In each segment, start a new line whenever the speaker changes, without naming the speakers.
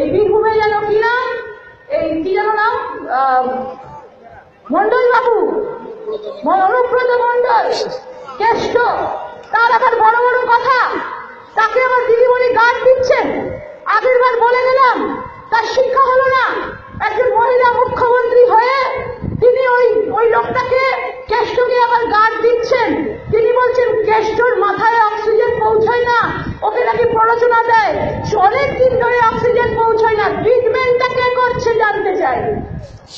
এই বীরভূমে যেন কি নাম? এই কি যেন নাম? মন্ডল বাবু। অনুব্রত মন্ডল কেষ্ট। তার আবার বড় বড় কথা। তাকে আবার দিদিমণি গার্ড দিচ্ছেন। আগের বার বলে গেলাম তার শিক্ষা হলো না একজন মহিলা মুখ্যমন্ত্রী হয়ে তিনি ওই ওই লোকটাকে কেষ্টকে আবার গার্ড দিচ্ছেন তিনি বলছেন কেষ্টর মাথায় অক্সিজেন পৌঁছায় না ওকে নাকি প্ররোচনা দেয় অনেক দিন ধরে অক্সিজেন পৌঁছায় না ট্রিটমেন্টটা কে করছে জানতে চাই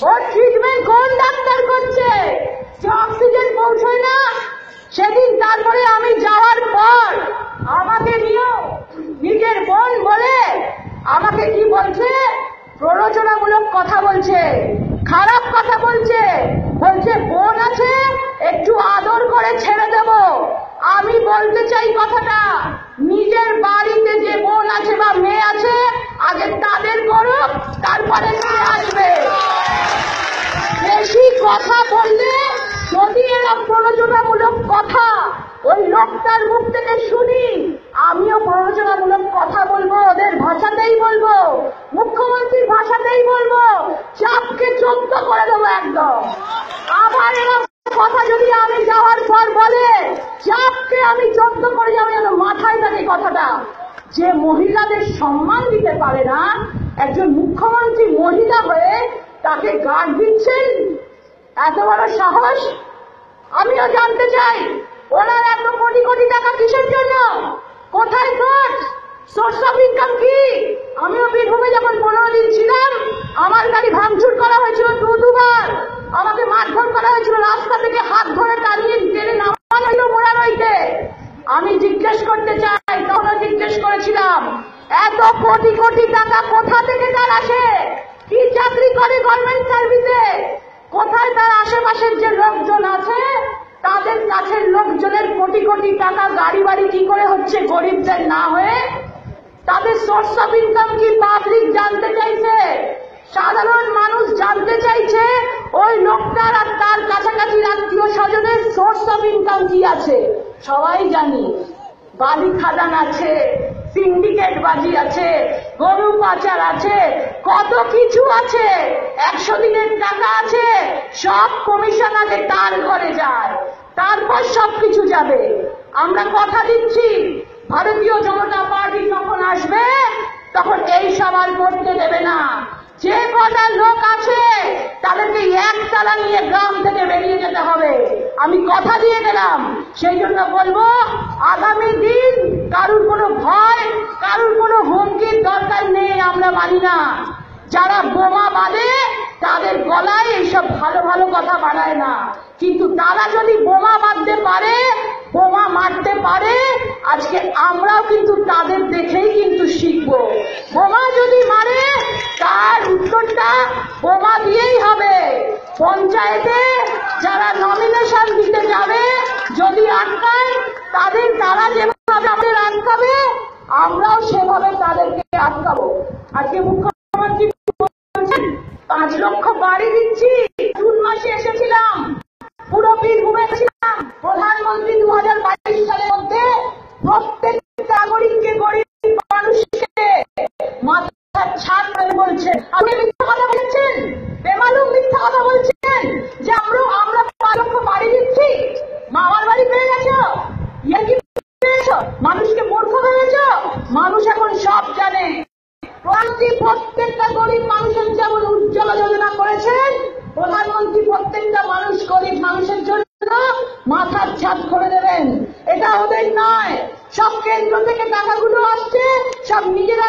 ওর ট্রিটমেন্ট কোন ডাক্তার করছে যে অক্সিজেন পৌঁছয় না সেদিন তারপরে আমি যাওয়ার পর আমাকে নিয়েও নিজের বোন বলে আমাকে কি বলছে প্ররোচনামূলক কথা বলছে, খারাপ কথা বলছে। বলছে, বোন আছে, একটু আদর করে ছেড়ে দেব। আমি বলতে চাই কথাটা, নিজের বাড়িতে যে বোন আছে বা মেয়ে আছে, আগে তাদের করো, তারপরে মেয়ে আসবে। বেশি কথা বললে যদি এরা প্ররোচনামূলক কথা ওই লোকটার মুখ থেকে শুনি, আমিও প্ররোচনামূলক কথা বলব ওদের ভাষাতেই বলব মুখ্যমন্ত্রীর ভাষাতেই বলব চাপকে চোদ্দ করে দেবো একদম আবার এরা কথা যদি আমি পর বলে, চাপকে আমি চোদ্দ করে যাব যেন মাথায় থাকে কথাটা। যে মহিলাদের সম্মান দিতে পারে না, একজন মুখ্যমন্ত্রী মহিলা হয়ে তাকে গার্ড দিচ্ছেন, এত বড় সাহস? আমিও জানতে চাই, ওনার এত কোটি কোটি টাকা কিসের জন্য? কোথায় সোর্স অফ ইনকাম কি আমিও বীরভূমে যখন পনেরো দিন ছিলাম আমার গাড়ি ভাঙচুর করা হয়েছিল দু দুবার আমাকে মারধর করা হয়েছিল রাস্তা থেকে হাত ধরে টানিয়ে টেনে নামানো হলো মোড়ানইতে আমি জিজ্ঞেস করতে চাই তখন জিজ্ঞেস করেছিলাম এত কোটি কোটি টাকা কোথা থেকে তার আসে কি করে গভর্নমেন্ট সার্ভিসে কোথায় তার আশেপাশের যে লোকজন আছে, তাদের কাছের লোকজনের কোটি কোটি টাকা গাড়ি বাড়ি কি করে হচ্ছে গরিবদের না হয়ে? তাদের সোর্স অফ ইনকাম কি পাবলিক জানতে চাইছে? সাধারণ মানুষ জানতে চাইছে, ওই লোকটার আর তার কাছাকাছি আত্মীয় স্বজনের সোর্স অফ ইনকাম কি আছে? সবাই জানি। বালি খাদান আছে সিন্ডিকেট বাজি আছে, গরু পাচার আছে, কত কিছু আছে। একশো দিনের টাকা আছে, সব কমিশন আগে তার ঘরে যায়, তারপর সব কিছু যাবে। আমরা কথা দিচ্ছি, ভারতীয় জনতা পার্টি যখন আসবে, তখন এই সবার করতে দেবে না। যে কটা লোক আছে, তাদেরকে একতলা নিয়ে গ্রাম থেকে বেরিয়ে যেতে হবে। আমি কথা দিয়ে গেলাম, সেই জন্য বলব, আগামী দিন কারুর কোনো ভয় কারুর কোনো হুমকির দরকার নেই আমরা মানি না। যারা বোমা বাঁধে, তাদের গলায় এইসব ভালো ভালো কথা বাড়ায় না। কিন্তু তারা যদি বোমা বাঁধতে পারে, বোমা মারতে পারে, আজকে আমরাও কিন্তু তাদের দেখেই কিন্তু শিখব। বোমা যদি মারে, তার উত্তরটা বোমা দিয়েই হবে। পঞ্চায়েতে যারা আজকে মুখ্যমন্ত্রী বলছেন, পাঁচ লক্ষ বাড়ি দিচ্ছি। জুন মাসে এসেছিলাম। পুরো বীরভূমে ছিলাম প্রধানমন্ত্রী দু হাজার বাইশ সালের মধ্যে প্রত্যেক নাগরিককে গরিব মানুষকে মাথার ছাদ করে বলছেন। আপনি মিথ্যা কথা বলেছেন। বেমালুম মিথ্যা কথা বলছেন যে আমরা আমরা পাঁচ লক্ষ বাড়ি দিচ্ছি। মামার বাড়ি পেয়ে গেছ। ইয়ে কি মানুষকে মূর্খ ভেবেছ মানুষ এখন সব জানে। প্রধানমন্ত্রী প্রত্যেকটা গরিব মানুষের যেমন উজ্জ্বল যোজনা করেছেন, প্রধানমন্ত্রী প্রত্যেকটা মানুষ গরিব মানুষের জন্য মাথার ছাদ করে দেবেন। এটা ওদের নয়। সব কেন্দ্র থেকে টাকাগুলো আসছে, সব নিজেরা